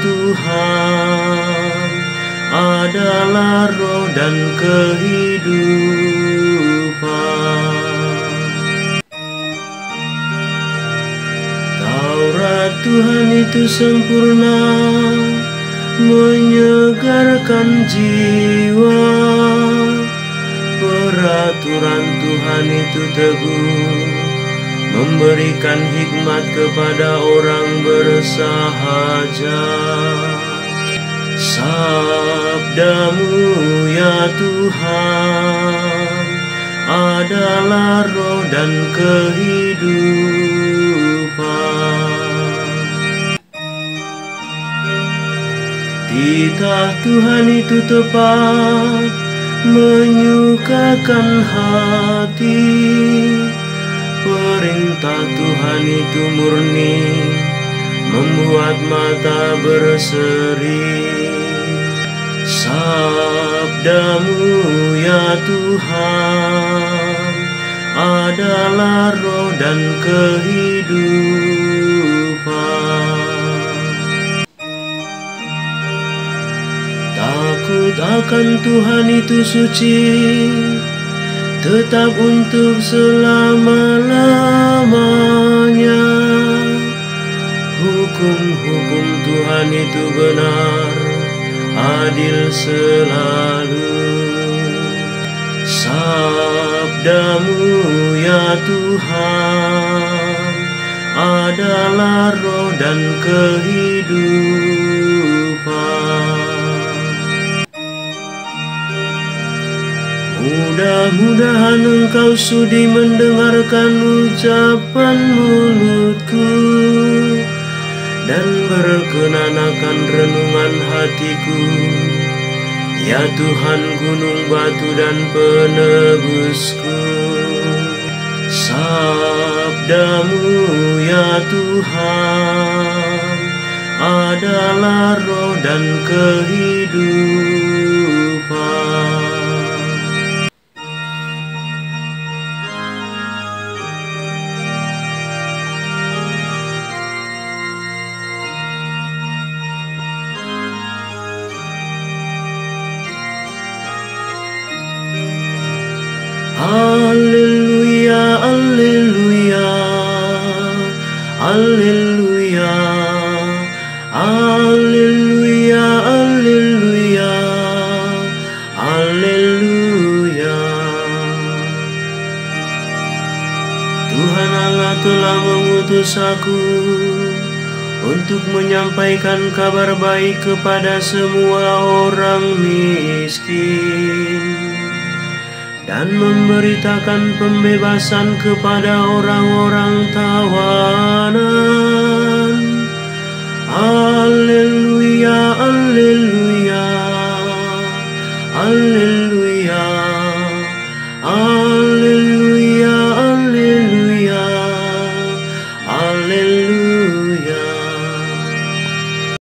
Tuhan adalah roh dan kehidupan. Taurat Tuhan itu sempurna, menyegarkan jiwa. Peraturan Tuhan itu teguh, memberikan hikmat kepada orang bersahaja. Sabdamu ya Tuhan adalah roh dan kehidupan. Titah Tuhan itu tepat, menyukakan hati. Perintah Tuhan itu murni, membuat mata berseri. Sabdamu ya Tuhan adalah roh dan kehidupan. Takut akan Tuhan itu suci, tetap untuk selama-lamanya. Adil selalu. Sabdamu ya Tuhan adalah roh dan kehidupan. Mudah-mudahan engkau sudi mendengarkan ucapan mulutku dan berkenan akan renungan hatiku. Ya Tuhan gunung batu dan penebusku Sabdamu ya Tuhan adalah roh dan kehidupan haleluya, haleluya, haleluya, haleluya. Tuhan Allah telah mengutus aku untuk menyampaikan kabar baik kepada semua orang miskin dan memberitakan pembebasan kepada orang-orang tawanan. Haleluya, haleluya.